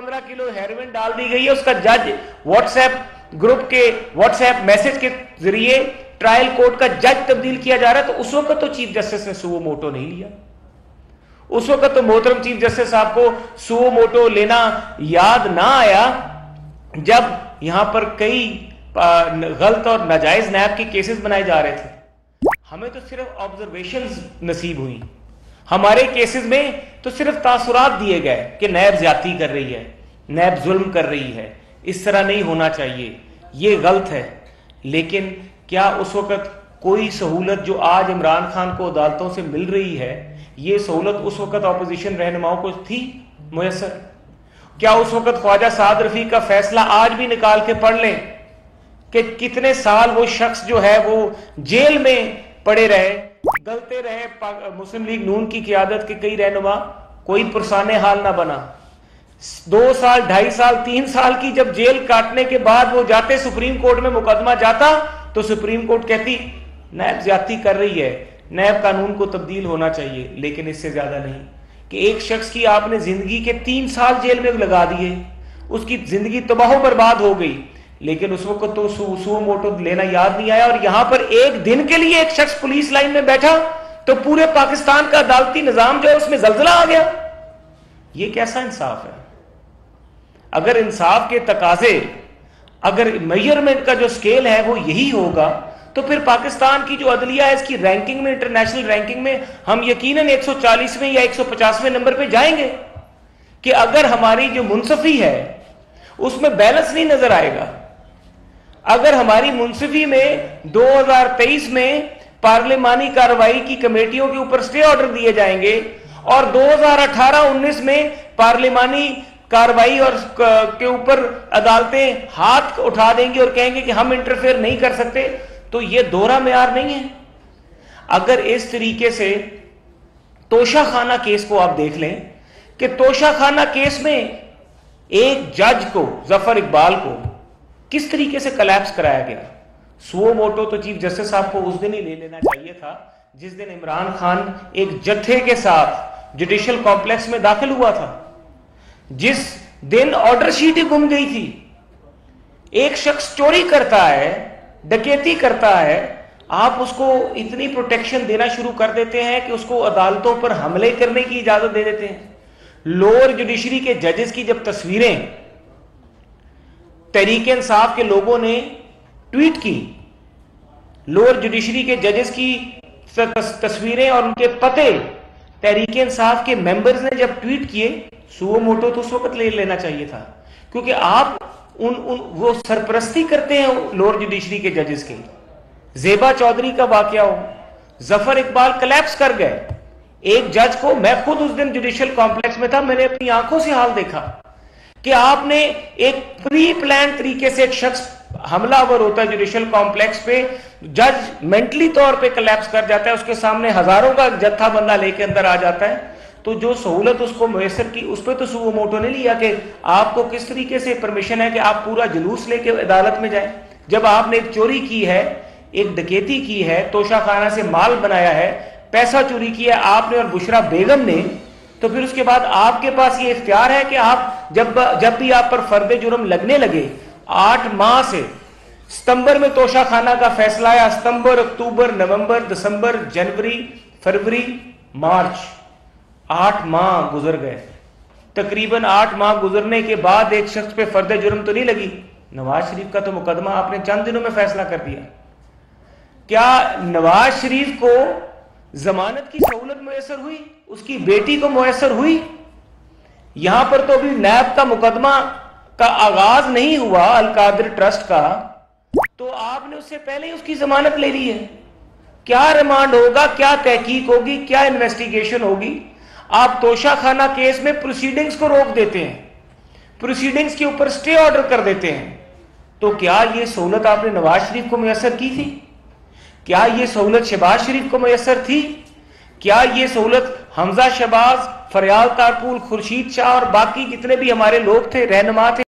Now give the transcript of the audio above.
पंद्रह kilo heroin डाल दी गई है। उसका जज व्हाट्सएप ग्रुप के व्हाट्सएप मैसेज के ज़रिए ट्रायल कोर्ट का जज तब्दील किया जा रहा है तो उस वक्त तो चीफ जस्टिस ने सुवो मोटो नहीं लिया। उस वक्त तो मोहतरम चीफ जस्टिस साहब को सुवो मोटो लेना याद ना आया, जब यहाँ पर कई गलत और नाजायज नैब के केसेस बनाए जा रहे थे। हमें तो सिर्फ़ ऑब्जर्वेशन नसीब हुई। हमारे केसेस में तो सिर्फ़ तासुरात दिए गए कि नैब ज़्यादा कर रही है, नैब जुल्म कर रही है। इस तरह नहीं होना चाहिए। ये गलत है। लेकिन क्या उस वक्त कोई सहूलत जो आज इमरान खान को अदालतों से मिल रही है, ये सहूलत उस वक्त अपोजिशन रहनुमाओं को थी मुयसर क्या उस वक्त ख्वाजा साद रफी का फैसला आज भी निकाल के पढ़ लें कि कितने साल वो शख्स जो है वो जेल में पड़े रहे, गलते रहे मुस्लिम लीग नून की क्यादत के कई रहनुमा? कोई पुरसाने हाल ना बना। दो साल ढाई साल तीन साल की जब जेल काटने के बाद वो जाते सुप्रीम कोर्ट में मुकदमा जाता तो सुप्रीम कोर्ट कहती नैब ज़्यादा कर रही है नैब कानून को तब्दील होना चाहिए लेकिन इससे ज़्यादा नहीं कि एक शख्स की आपने ज़िंदगी के तीन साल जेल में लगा दिए उसकी ज़िंदगी तबाह बर्बाद हो गई लेकिन उस वक्त तो सु, सु मोटो लेना याद नहीं आया और यहाँ पर एक दिन के लिए एक शख्स पुलिस लाइन में बैठा तो पूरे पाकिस्तान का अदालती निज़ाम जो है उसमें जलजला आ गया। ये कैसा इंसाफ है? अगर इंसाफ के तकाजे, अगर मेज़रमेंट का जो स्केल है वो यही होगा तो फिर पाकिस्तान की जो अदलिया है, इसकी रैंकिंग में इंटरनेशनल रैंकिंग में, हम यकीनन 140वें या 150वें नंबर पे जाएँगे कि अगर हमारी जो मुनसफी है, उसमें बैलेंस नहीं नज़र आएगा। अगर हमारी मुंसफी में 2023 में पार्लिमानी कार्रवाई की कमेटियों के ऊपर स्टे ऑर्डर दिए जाएँगे और 2018-19 में पार्लिमानी कार्रवाई और के ऊपर अदालतें हाथ उठा देंगे और कहेंगे कि हम इंटरफेयर नहीं कर सकते तो यह दोहरा मैार नहीं है। अगर इस तरीके से तोशा खाना केस को आप देख लें कि तोशाखाना केस में एक जज को, ज़फ़र इकबाल को किस तरीके से कलैप्स कराया गया? सुओ मोटो तो चीफ जस्टिस साहब को उस दिन ही ले लेना चाहिए था, जिस दिन इमरान खान एक जत्थे के साथ जुडिशियल कॉम्प्लेक्स में दाखिल हुआ था। जिस दिन ऑर्डर शीट ही गुम गई थी, एक शख्स चोरी करता है, डकैती करता है, आप उसको इतनी प्रोटेक्शन देना शुरू कर देते हैं कि उसको अदालतों पर हमले करने की इजाज़त दे देते हैं। लोअर जुडिशरी के जजेस की जब तस्वीरें तहरीक इंसाफ के लोगों ने ट्वीट की। लोअर जुडिशरी के जजेस की तस्वीरें और उनके पते। तहरीक इंसाफ के मेंबर्स ने जब ट्वीट किए, सुओ मोटो तो उस वक्त ले लेना चाहिए था। क्योंकि आप उन उन, वो सरप्रस्ती करते हैं लोअर जुडिशरी के जजेस के। जेबा चौधरी का वाक्य हो। ज़फ़र इकबाल कलेप्स कर गए। एक जज को मैं खुद उस दिन जुडिशियल कॉम्प्लेक्स में था, मैंने अपनी आँखों से हाल देखा कि आपने एक प्री प्लान तरीके से एक शख्स हमलावर होता है जुडिशियल कॉम्प्लेक्स पे जज मेंटली तौर पे कलेप्स कर जाता है, उसके सामने हज़ारों का जत्था बंदा लेके अंदर आ जाता है। तो जो सहूलत उसको मैसर की, उस पर तो सुबह मोटो ने लिया कि आपको किस तरीके से परमिशन है कि आप पूरा जुलूस लेके अदालत में जाए? जब आपने एक चोरी की है, एक डकैती की है तोशा खाना से माल बनाया है, पैसा चोरी किया आपने और बुशरा बेगम ने तो फिर उसके बाद आपके पास ये इख्तियार है कि आप जब जब भी आप पर फर्द जुर्म लगने लगे आठ माह से सितंबर में तोशा खाना का फैसला आया। सितंबर, अक्टूबर, नवंबर, दिसंबर, जनवरी, फरवरी, मार्च। आठ माह गुजर गए। तकरीबन आठ माह गुजरने के बाद एक शख्स पे फर्द जुर्म तो नहीं लगी? नवाज़ शरीफ का तो मुकदमा आपने चंद दिनों में फैसला कर दिया। क्या नवाज़ शरीफ को जमानत की सहूलत मुयसर हुई? उसकी बेटी को मुयसर हुई? यहाँ पर तो अभी नैब का मुकदमा का आगाज़ नहीं हुआ, अलकादर ट्रस्ट का तो आपने उससे पहले ही उसकी जमानत ले ली है। क्या रिमांड होगा, क्या तहकीक होगी, क्या इन्वेस्टिगेशन होगी? आप तोशा खाना केस में प्रोसीडिंग्स को रोक देते हैं। प्रोसीडिंग्स के ऊपर स्टे ऑर्डर कर देते हैं। तो क्या यह सहूलत आपने नवाज़ शरीफ को मैसर की थी? क्या यह सहूलत शहबाज शरीफ को मैसर थी? क्या यह सहूलत हमजा शहबाज फरियाल कारपुल, खुर्शीद शाह और बाकी जितने भी हमारे लोग थे, रहनुमा थे